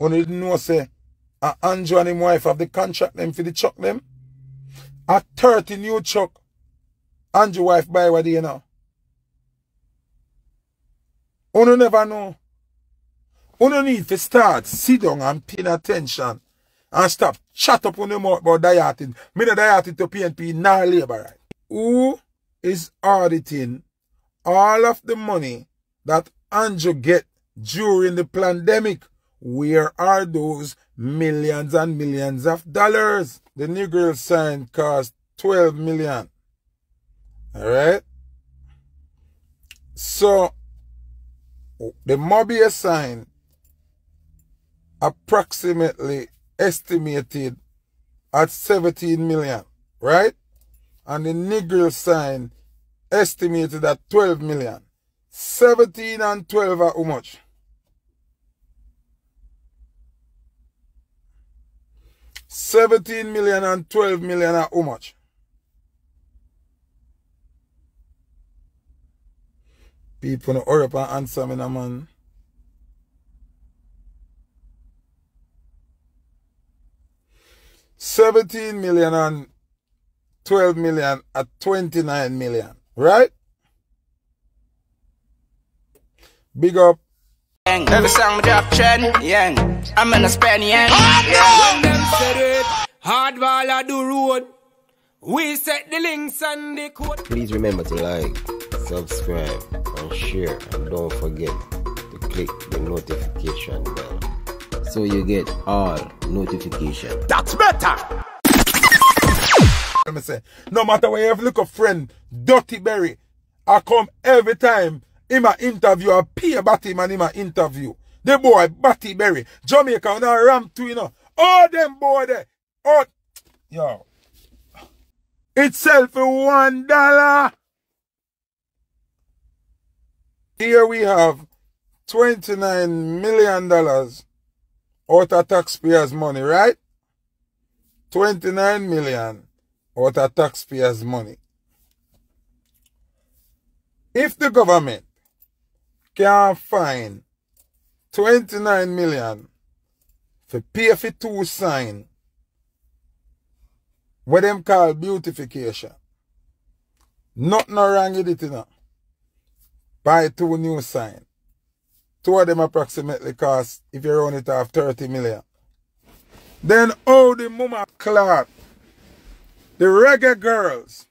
Only didn't know say a Andrew and him wife have the contract them for the chuck them. A 30 new chuck. Andrew wife buy what you know. Uno never know. Uno need to start, sit down and pay attention and stop chat up on the mouth about dieting. Me no dieting to PNP, nor labor. Who is auditing all of the money that Andrew get during the pandemic? Where are those millions and millions of dollars? The Negril sign cost 12 million. Alright? So, the MoBay sign approximately estimated at 17 million, right? And the Negril sign estimated at 12 million. 17 and 12 are how much? Seventeen million and twelve million are how much? People in Europe and answer me, man. 17 million and 12 million at 29 million. Right? Big up. Every song me drop trend, yeah. I'm in a span, yeah. When them said it, hardball I do road. We set the links and the code. Please remember to like, subscribe, and share. And don't forget to click the notification bell so you get all notification. That's better. Let me say, no matter where you have look a friend, Dutty Berry, I come every time in my interview, I pay about him and in my interview. The boy, Dutty Berry, Jamaica, and I ram to, you know. All them boy there. Oh, yo. It's sell for one dollar. Here we have $29 million out of taxpayers' money, right? 29 million out of taxpayers' money. If the government can find 29 million for pay for two sign, what them call beautification, nothing wrong with it, you know. Buy two new sign. Two of them approximately cost, if you run it off, 30 million. Then all the mama clock, the reggae girls,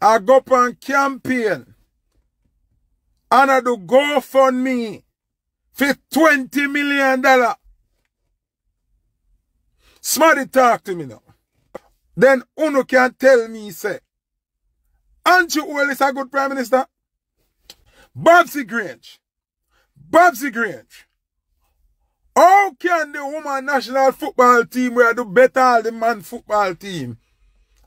I go up on campaign and I do go fund me for 20 million dollar. Smarty talk to me now. Then Uno can tell me, say, Andrew Well is a good prime minister. Babsy Grange, Babsy Grange. How can the woman national football team where I do better than the man football team?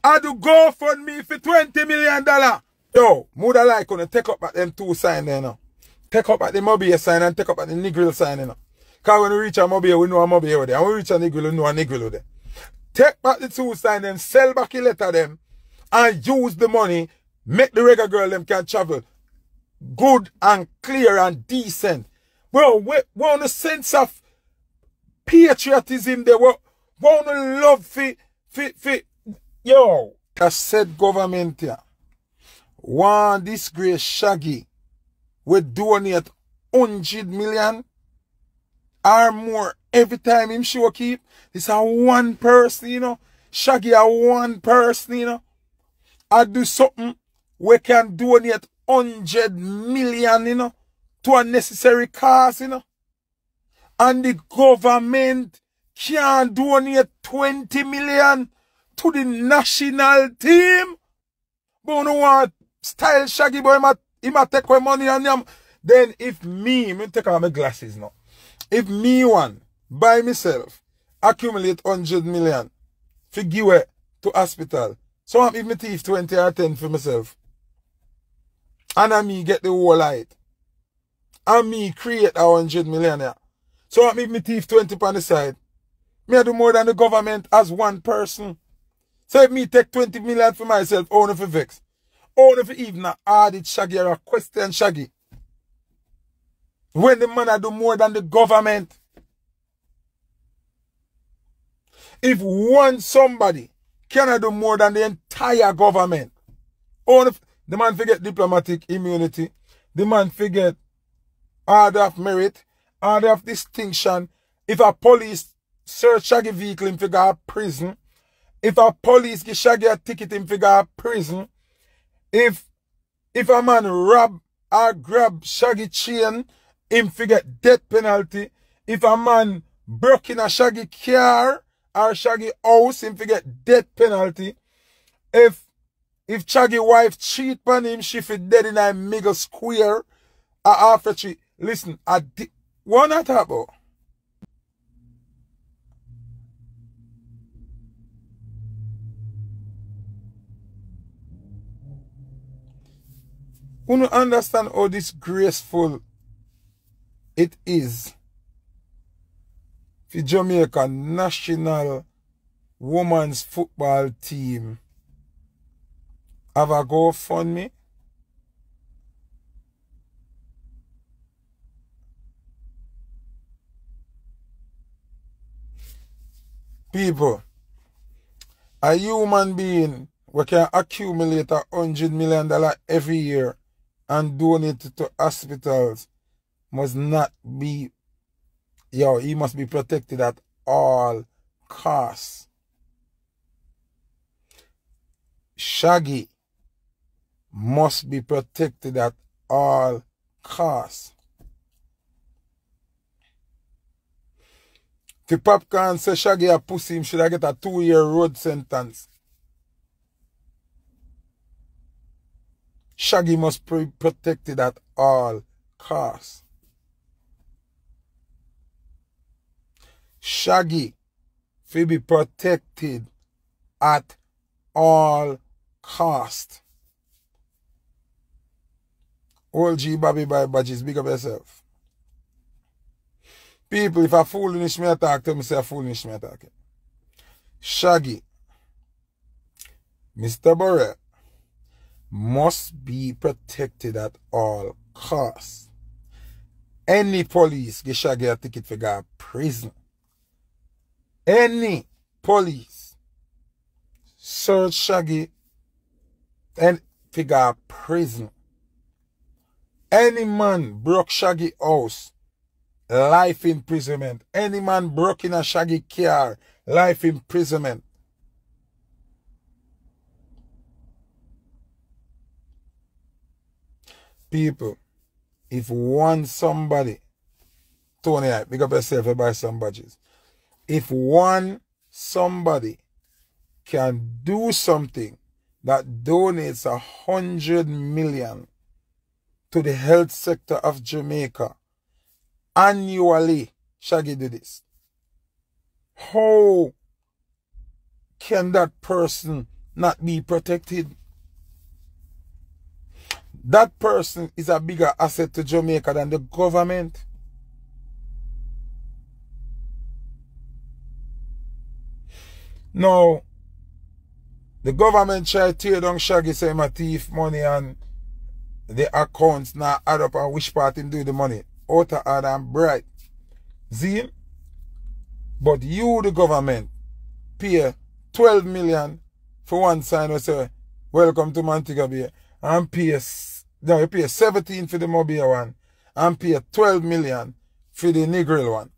I do go fund me for 20 million dollar. Yo, mother like gonna take up at them two sign there now. Take up at the MoBay sign and take up at the Negril sign you know. Cause when we reach a MoBay, we know a MoBay there. And when we reach a Negril, we know a Negril there. Take back the two sign and sell back the letter them and use the money, make the reggae girl them can travel good and clear and decent. Well, we, we on a sense of patriotism there. We, we on a love for, for, for, yo. I said government here. One this disgrace Shaggy we donate 100 million or more every time him show keep. This a one person, you know. Shaggy a one person, you know. I do something we can donate 100 million, you know, to a necessary cause, you know. And the government can donate 20 million to the national team. But want style shaggy boy, he might take my money and them. Then if me, me take out my glasses now. If me one, by myself, accumulate 100 million, for give it to hospital. So I'm if me thief 20 or 10 for myself. And I me get the whole light. And me create a 100 millionaire. So I'm if me thief 20 on the side. Me I do more than the government as one person. So if me take 20 million for myself, only for vex. Only for even a audit shaggy or a question shaggy. When the man I do more than the government. If one somebody cannot do more than the entire government, only the man forget diplomatic immunity, the man forget order of merit, order of distinction. If a police search Shaggy vehicle, him figure prison. If a police give Shaggy a ticket, him figure prison. If if a man rob or grab Shaggy chain, him figure death penalty. If a man broke in a Shaggy car or Shaggy house, him forget death penalty. If if Shaggy wife cheat on him, she fi dead in a mega square. Uh, after she listen, I di- what not about? You understand how disgraceful it is for Jamaica national women's football team have a GoFundMe? People, a human being we can accumulate a hundred million dollar every year and donate it to hospitals must not be yo, he must be protected at all costs. Shaggy must be protected at all costs. The popcorn say Shaggy a pussy, him should I get a two-year road sentence. Shaggy must be protected at all costs. Shaggy will be protected at all cost. Old G Bobby by badges, big up yourself. People, if a foolish me attack, tell me say a foolish me attack. Shaggy, Mr. Burrell, must be protected at all costs. Any police get Shaggy a ticket for go prison. Any police search Shaggy and figure prison. Any man broke Shaggy house, life imprisonment. Any man broke in a Shaggy car, life imprisonment. People, if one somebody, Tony, pick up yourself and buy some badges. If one somebody can do something that donates a hundred million to the health sector of Jamaica annually, Shaggy do this. How can that person not be protected? That person is a bigger asset to Jamaica than the government. Now, the government try to tear down Shaggy say my thief money and the accounts now add up and which part him do the money. Outer add and bright. See? But you, the government, pay 12 million for one sign or say, welcome to Montego Bay. And pay, no, you pay 17 for the MoBay one. And pay 12 million for the Negril one.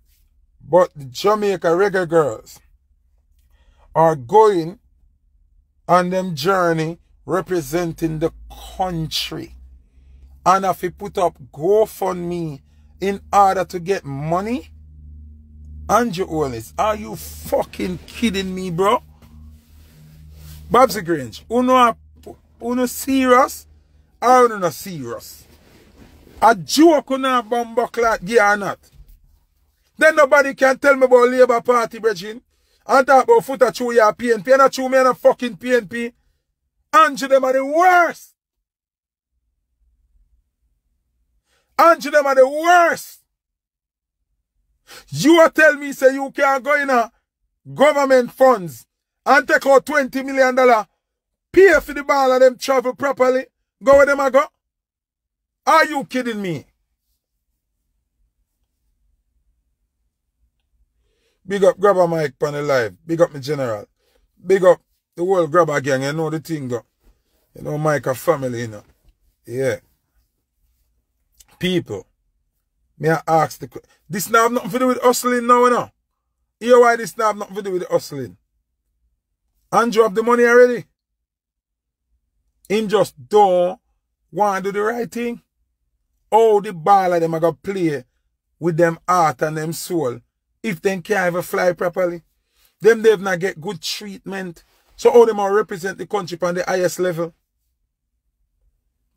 But the Jamaica reggae girls are going on them journey representing the country. And if you put up GoFundMe in order to get money, Andrew Holness, are you fucking kidding me, bro? Babsy Grange, uno, uno serious uno not serious? A joke on a bomber clock, yeah or not? Then nobody can tell me about Labour Party, Bridging. And talk about foot a chew your PNP. And a chew me and a fucking PNP. Andrew them are the worst. Andrew them are the worst. You are tell me say you can go in a government funds and take out 20 million dollar, pay for the ball of them travel properly, go where them I go? Are you kidding me? Big up Grabber Mike on the live. Big up my general. Big up the whole Grabber gang. You know the thing go. You know Mike a family, you know. Yeah. People. Me I ask the This now have nothing to do with hustling now, you know. Hear why this now have nothing to do with hustling. Andrew have the money already. Him just don't want to do the right thing. Oh, the ball of them are going to play with them heart and them soul if they can't even fly properly. Them they've not get good treatment. So all them are represent the country on the highest level.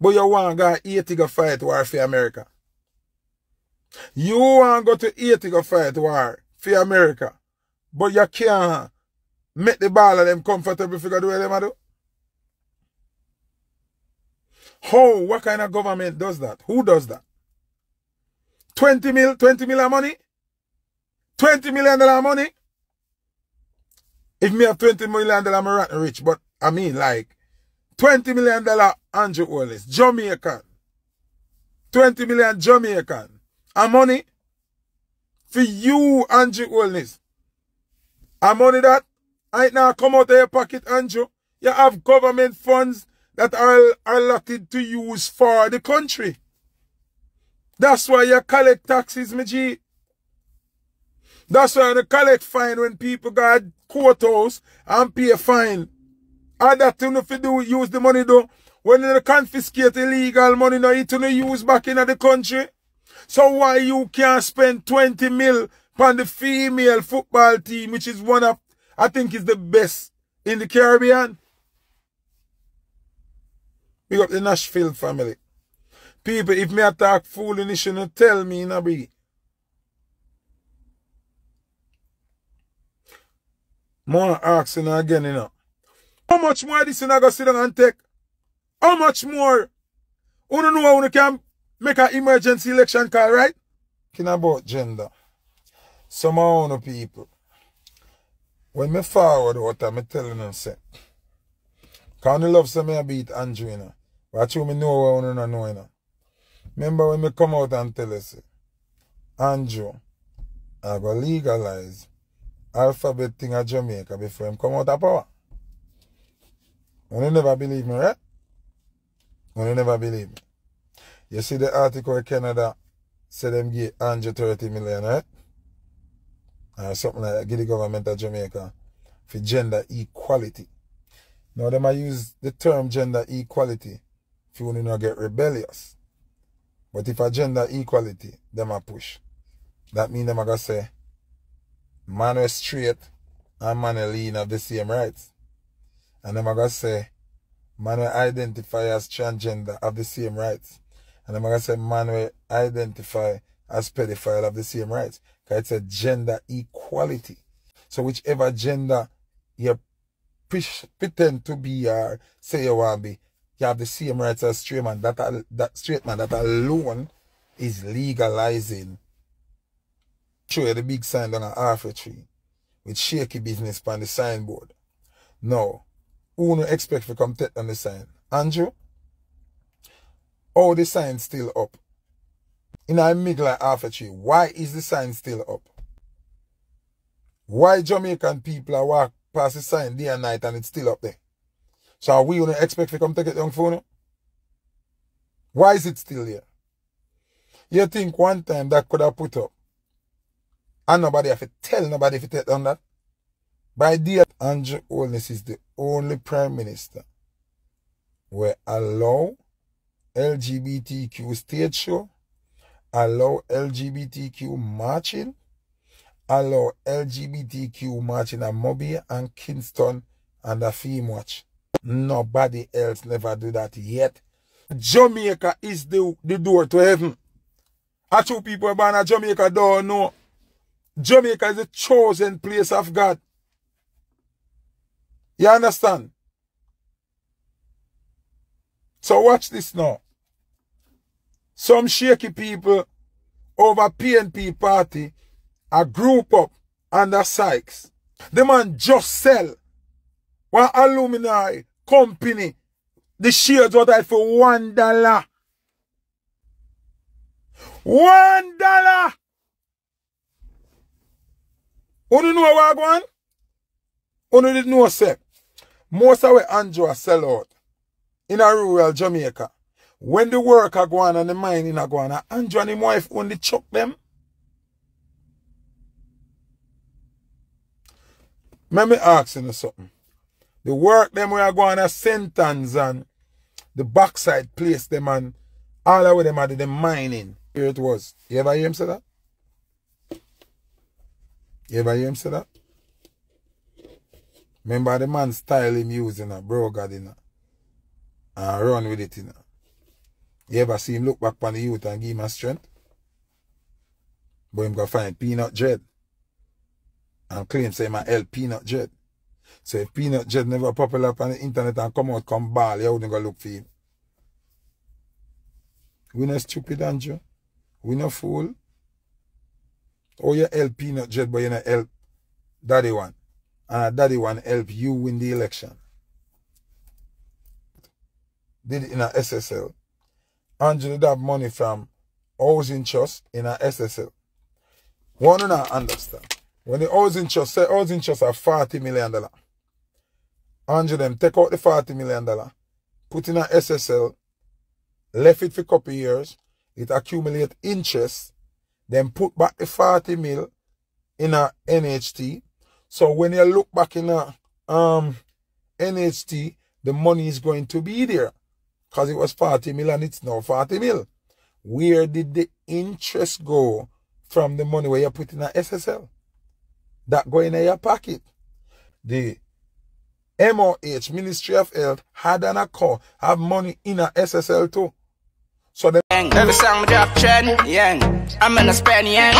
But you want to go 80 go fight war for America. You want to go to 80 go fight war for America. But you can't make the ball of them comfortable you do what them do. How? What kind of government does that? Who does that? 20 mil, 20 million money? 20 million dollar money? If me have 20 million dollar, I'm rich. But I mean like 20 million dollar Andrew Holness, Jamaican. 20 million Jamaican. And money for you, Andrew Holness. And money that right now come out of your pocket, Andrew. You have government funds that are allotted to use for the country. That's why you collect taxes, my G. That's why you collect fine when people got courthouse and pay a fine. And that thing if you do use the money though. When you confiscate illegal money, now it no use back in the country. So why you can't spend 20 mil on the female football team, which is one of, I think is the best in the Caribbean? We got the Nashville family. People, if me attack fooling, you shouldn't tell me, Nabi. More asking again, you know. How much more this I go sit down and take? How much more? You don't know how you can make an emergency election call, right? Talking about gender. Some of people, when me forward what I'm telling them, say, can you love some me beat Andrew, you know? But you me know what you don't know, you? Remember when me come out and tell us, Andrew, I go legalize alphabet thing of Jamaica before him come out of power. You never believe me, right? You never believe me. You see the article in Canada said them give Andrew 30 million, right? Or something like that, give the government of Jamaica for gender equality. Now them I use the term gender equality if you want to get rebellious. But if a gender equality, them a push. That mean them a go say, man straight and man lean have the same rights. And them a go say, man identify as transgender have the same rights. And them a go say, man identify as pedophile have the same rights. Because it's a gender equality. So whichever gender you pretend to be or say you want to be, you have the same rights as straight man. That, that straight man, that alone is legalizing. Show you the big sign on a half a tree with shaky business on the signboard. No. Who no expect to come take on the sign? Andrew? Oh, the sign still up. In a middle like half a tree. Why is the sign still up? Why Jamaican people are walk past the sign day and night and it's still up there? So are we gonna expect to come take it down no? Why is it still there? You think one time that could have put up and nobody have to tell nobody if it take down that? By dear Andrew Holness is the only prime minister where allow LGBTQ stage show, allow LGBTQ marching, allow LGBTQ marching at MoBay and Kingston and a theme watch. Nobody else never do that yet. Jamaica is the, the door to heaven. I two people born in Jamaica don't know. Jamaica is the chosen place of God. You understand? So watch this now. Some shaky people over PNP party a group up under Sykes. The man just sell one alumni company, the shares were that for one dollar. One dollar. Unu know what going? Unu did know say most of what Andrew sell out in a rural Jamaica. When the work are going and the mining are going, Andrew and his wife only chuck them. Let me ask you something. The work them we are going to sentence and the backside place them and all of them are the mining. Here it was. You ever hear him say that? You ever hear him say that? Remember the man style him using a bro God in and run with it in a. You ever see him look back on the youth and give him a strength? But him go find peanut dread. And claim say my help peanut dread. So if peanut dread never popular up on the internet and come out come ball, you wouldn't go look for him. We not stupid, Andrew. We not fool. Oh, you help peanut dread, but you not help daddy one. And daddy one help you win the election. Did it in a SSL. Andrew did have money from housing trust in a SSL. One not understand. When the housing trust say housing trust are 40 million dollar. Andrew them take out the 40 million dollar, put in a SSL, left it for a couple years, it accumulate interest, then put back the 40 mil in a NHT. So when you look back in a um NHT, the money is going to be there. Because it was 40 mil and it's now 40 mil. Where did the interest go from the money where you put in a SSL? That go in your pocket. The MOH, Ministry of Health, had an account, have money in a SSL too. So the Every song drop trend, yeah. I'm in a span, yeah.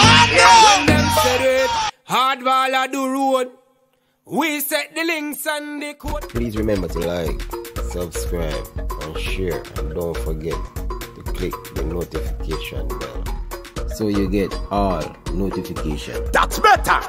When them said it, hard wall I do road. We set the links and the code. Please remember to like, subscribe, and share, and don't forget to click the notification bell so you get all notifications. That's better.